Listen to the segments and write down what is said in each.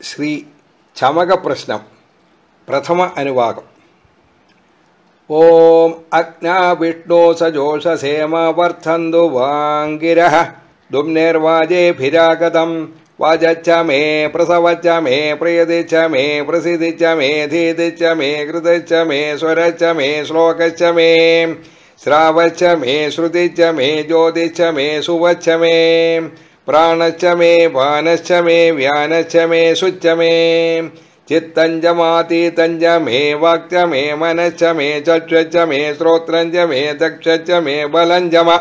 ശ്രീ ചമകപ്രശ്നം പ്രഥമ അനുവാകം ഓം അഗ്നാ Vishnu സജോഷസേമ വർദ്ധന്തു വാങ്കിരഃ ദുംനേർവാജേഭിരാഗതം വാജച്ച may പ്രസവച്ച may പ്രിയതിച്ച may പ്രസിദ്ധിച്ച may ധീതിച്ച may കൃതച്ച may സ്വരച്ച may ശ്ലോകച്ച may ശ്രാവച്ച may ശ്രുതിച്ച may ജ്യോതിച്ച may സുവച്ച प्राणश्च मे वानश्च मे व्यानश्च मे सुच्यमे चित्तञ्जमातीतञ्ज मे वाक्च मे मनश्च मे चक्षुच मे श्रोत्रञ मे दक्षच्च मे बलं जम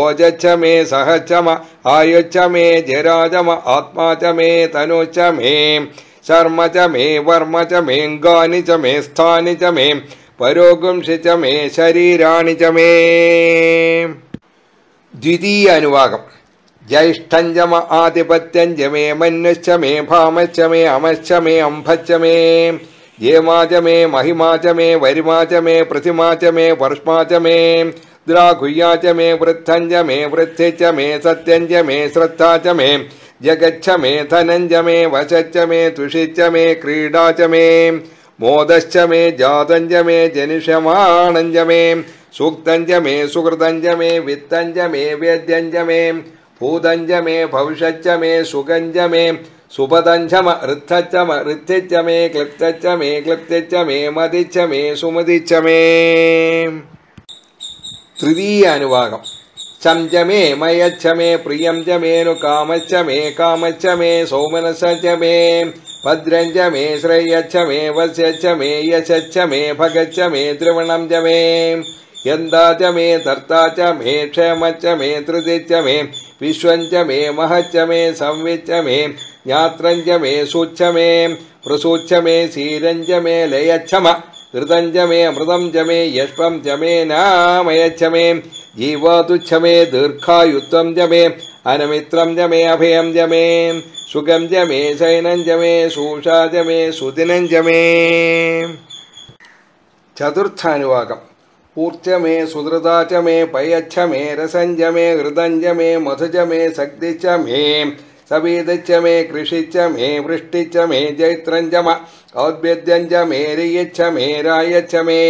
ओचच्छ मे सहचम आयुच्च मे जराजम आत्मा च मे तनुचमें शर्म च मे वर्म च मेऽङ्गानि च मे स्थानि च मे परोगुंसि च मे शरीराणि च मे। द्वितीय द्वितीयानुवाकम् ज्यैष्ठञ्जम च मे मन्यश्च मे भामश्च मे अमश्च मे अम्भश्च मे येमा च मे महिमा च मे वरिमा च मे प्रतिमा च मे वर्ष्मा च मे द्रागुह्याच मे वृत्थञ्ज मे वृथिच्च मे सत्यंज मे श्रद्धा च मे जगच्छ मे धनञ्ज मे वशच्च मे तुषिच्च मे क्रीडा च मे मोदश्च मे जातञ्जमे जनिषमाणञ्जमे सूक्तञ्ज मे सुकृतञ्जमे वित्तंज मे वेद्यञ्जमे भूतञ्च मे भविष्यच्च मे सुगञ्च मे सुपदञ्च म ऋत्थच्च म ऋत्थिच्च मे क्लिप्तच्च मे क्लिप्तिच्च मे मदिच्च मे सुमदिच्च मे। तृतीय भूदञ्जमे भविषच्यमे च मे मयच्छ मे प्रियं च जमेनुकामच्च मे कामच मे सौमनस च मे भद्रञ्जमे श्रेयच्छ मे वस्यच्छ मे यशच्छ मे भगच्छ मे द्रवणं च मे यन्दा च मे तर्ता च मे क्षेमच मे तृतिच्य मे विश्वं च मे महच्च मे संविच्च मे ज्ञात्रं मे सूच्छ मे सीरञ्ज मे लयच्छम हृदं ज मे मृदं जमे यष्पं मे नामयच्छ मे जीवातुच्छ मे दीर्घायुत्वं जमे अनमित्रं जमे अभयं जमे सुगं जमे शयनं जमे च मे चतुर्थानुवाकम् पूर्च मे सुधृता च मे पयच्छ मे रसञ्ज मे हृदञ्ज मे मधुज मे सक्दिच्छ मे सबीदच्च मे कृषिच्च मे वृष्टिच मे चैत्रञ्जम औद्भ्यद्यंज मेरियच्छ मे रायच्छ मे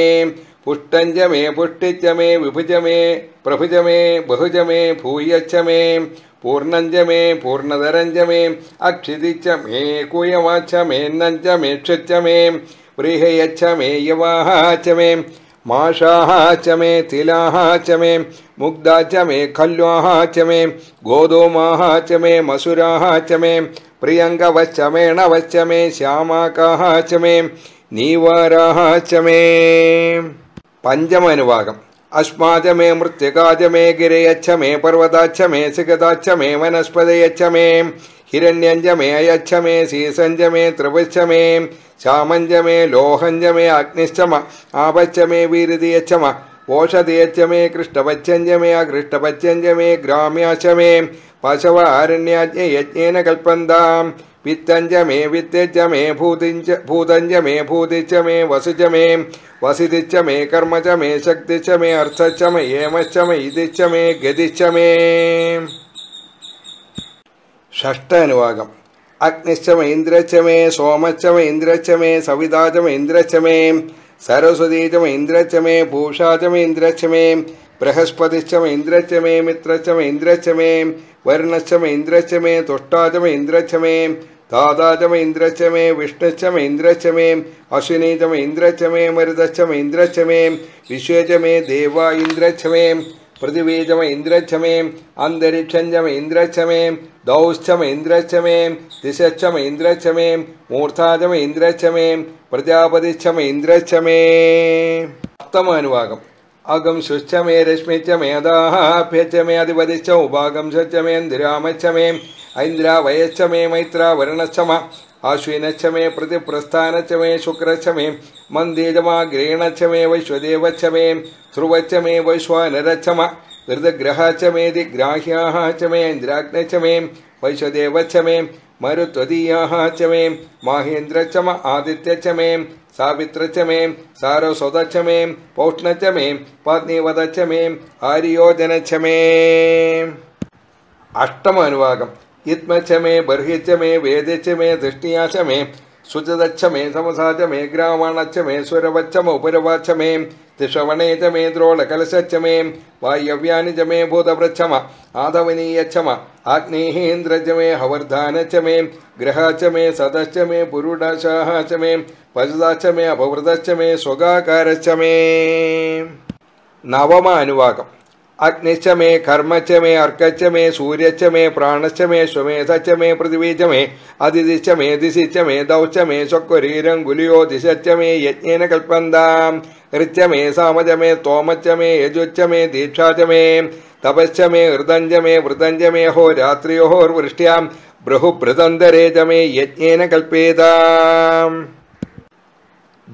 पुष्टञ्ज मे पुष्टिच्च मे विभुज मे प्रभुज मे बहुज मे भूयच्छ मे पूर्णञ्ज मे पूर्णधरञ्ज मे अक्षिदिच्छ मे कुयमाच्छ मे नञ्ज मे क्षिच्छमें व्रीहयच्छ मे युवाहाच मे प्रियङ्गवश्च मेणवश्च मे श्यामाकाः च मे नीवाराः च मे पञ्चमनुवागम् अस्माच मे मृत्तिकाच मे गिरयच्छ मे पर्वताच्छ मे सिगताच्छ मे वनस्पतयच्छ मे हिरण्यञ्च मे अयच्छ मे सीसञ्च मे त्रिवच्छ मे ശ്യാമഞ്ച മേ ലോഹഞ്ച മേ അഗ്നിശ്ച മ ആപച്ച മേ വീരതിയച്ച മ ഓഷധിയച്ച may കൃഷ്ടപച്ചഞ്ച may അകൃഷ്ടപച്ചഞ്ച may ഗ്രാമ്യാശ may പശവ ആരണ്യാജ്ഞ യജ്ഞേന കൽപ്പന്താം വിത്തഞ്ച may വിത്തച്ച may ഭൂതിഞ്ച ഭൂതഞ്ച may ഭൂതിച്ച may വസുച may വസിതിച്ച may കർമ്മച may ശക്തിച്ച may അർത്ഥച്ച may ഏമച്ച may ഇതിച്ച may ഗതിച്ച may ഷഷ്ടനുവാകം अग्निश्च मेन्द्र च मे सोमश्च इन्द्रचमे मे सविता च मे सरस्वती च भूषाचमिन्द्रछमें बृहस्पतिश्च इन्द्र च मे मित्रश्चमिन्द्रछमें वर्णश्च इन्द्र च मे तुष्टाचमिन्द्रछें दादाजमिन्द्र च मे विष्णुश्चमिन्द्रछेम् अश्विनीजमिन्द्र च मे मरुदच्छमिन्द्रछे विश्वेच मे विश्वे च मे देवा इन्द्रछमे पृथिवीचम इन्द्रच्छमे अन्तरिक्षञ्चम इन्द्रच्छमे दौश्चम इन्द्रच्छमे दिशश्चम इन्द्रच्छमे मूर्धाचम इन्द्रच्छमे प्रजापतिश्चम इन्द्रच्छमे सप्तम अनुवाकम् अगम शुश्च मे रश्मिच मेधाभ्यच मे अधिपतिश्च उपागम सच मेन्द्रामच्च मे ऐन्द्रा वयश्च मे मैत्रा वर्णश्च ആശ്വിനച്ച മേ പ്രതിപ്രസ്ഥാനച്ച മേ ശുക്രച്ച മേ മന്ദേജമാഗ്രേണച്ച മേ വൈശ്വദേവച്ച മേ ധ്രുവച്ച മേ വൈശ്വാനരച്ചമ ധൃതഗ്രഹച്ച മേതി ഗ്രാഹ്യാഹച്ച മേ ഇന്ദ്രാഗ്നച്ച മേ വൈശ്വദേവച്ച മാഹേന്ദ്രച്ചമ ആദിത്യച്ച മേ സാവിത്രച്ച മേ സാരസ്വതച്ച മേ പൗഷ്ണച്ച അഷ്ടമ അനുവാകം इत्मच्च मे बर्हिच्च मे वेदिच्च मे दृष्टियाच मे सुचदच्छ मे समसाच मे ग्रामाणच्च मे सुरवच्च म उपरवाच मे तिश्रवणे च मे द्रोणकलशच्च मे वायव्यानि च मे भूतपृच्छम आधवनीयच्च म आग्नेहीन्द्रच मे हवर्धानच्च मे ग्रहाच मे सदश्च मे पुरुडशाः च मे पशुदाच मे अपवृतश्च मे स्वगाकारश्च मे नवम अनुवाकम् अग्निश्च मे कर्मच मे अर्कच्च मे सूर्यश्च मे प्राणश्च मे स्वमेधश्च मे पृथिवी च मे अदितिश्च मे दिशिश्च मे दौश्च मे स्वक्वरीरङ्गुलियो दिशश्च मे यज्ञेन कल्पन्ताम् ऋच मे सामज मे तोमच्च मे यजुच्च मे दीक्षा च मे मे हृदञ्ज हो रात्र्योर्वृष्ट्यां बृहुभृतन्तरे च मे यज्ञेन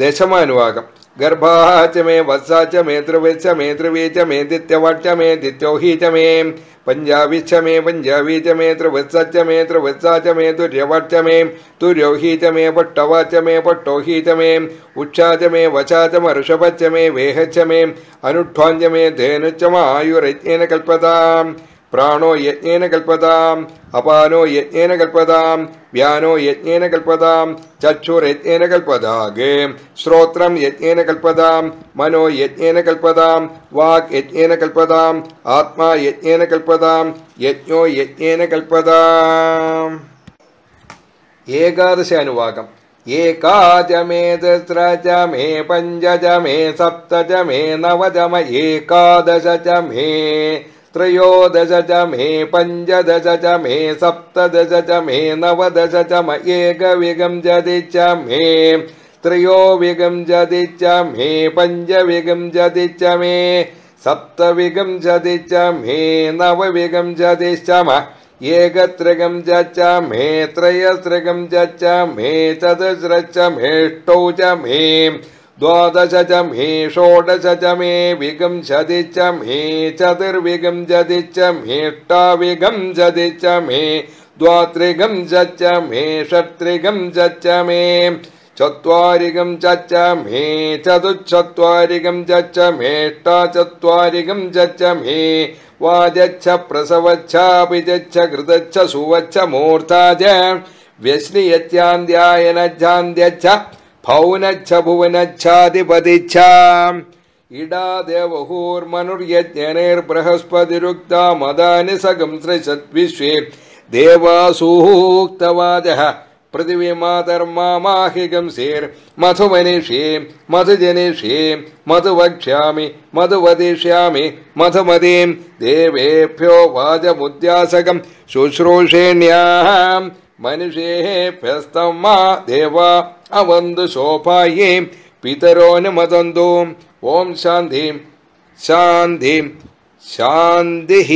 दशमानुवाकम् गर्भाः च मे वत्सा च मे च च दित्योही च मे पञ्जाबिच्च मे पञ्जाबी च मे त्रिवत्सच्च मे त्रिवत्सा च मे तुर्यवट् च मे तुर्योही च मे पट्टवा च मे पट्टोही च मे उच्छा च मे वचा च म ऋषभच्च मे वेहच्च मे अनुष्ठाञ्च मे धेनुच्च म आयुरज्ञेन कल्पताम् प्राणो यज्ञेन कल्पताम् अपानो यज्ञेन कल्पताम्, व्यानो यज्ञेन कल्पताम् चक्षुर्यज्ञेन कल्पदागे श्रोत्रम् यज्ञेन कल्पताम्, मनो यज्ञेन कल्पताम्, वाक् यज्ञेन कल्पताम्, आत्मा यज्ञेन कल्पताम्, यज्ञो यज्ञेन कल्पताम्। एकादश अनुवाकम्। एकाच मे तत्र च मे पञ्च च मे सप्त च मे नव च म एकादश च मे त्रयोदश च मे पञ्चदश च मे सप्तदश च मे नवदश च म एकविगंशति च मे त्रयोविगंशति च मे पञ्चविगंशति च मे सप्तविगंशति च मे नवविगंशतिश्च म एकत्रिगंशच्च मे त्रयस्त्रिगंशच्च मे चतुस्रश्च मेष्टौ च मे द्वादश च मे षोडश च मे विगंशति च मे चतुर्विगंशति च मेष्टाविगंशति च मे द्वात्रिगंशच्च मे षट्त्रिगंशच्च मे चत्वारिगंशच्च मे चतुश्चत्वारिगंशच्च मेष्टाचत्वारिगंशच्च मे वाजच्छ प्रसवच्छापि च कृतच्छ सुवच्छ मूर्धा च व्यश्नियत्यान्द्यायनज्जान्द्यच्छ फौनच्छ भुवनच्छाधिपतिच्छ इडा देवहुर्मनुर्यज्ञनिर्बृहस्पतिरुक्ता मदानि सगं त्रिशद्विश्वे देवासूक्तवादः पृथिवीमातर्मामाहिगंसेर्मधुमनिषे मधुजनिषे मधुवक्ष्यामि मधुवदिष्यामि मधुमतीं देवेभ्यो वाजमुद्यासकं शुश्रूषेण्याः। मनुष्येभ्यस्तं मा देवा अवन्तु शोभाये पितरोऽनुमदन्तु। ॐ शान्तिं। शान्तिं। शान्तिः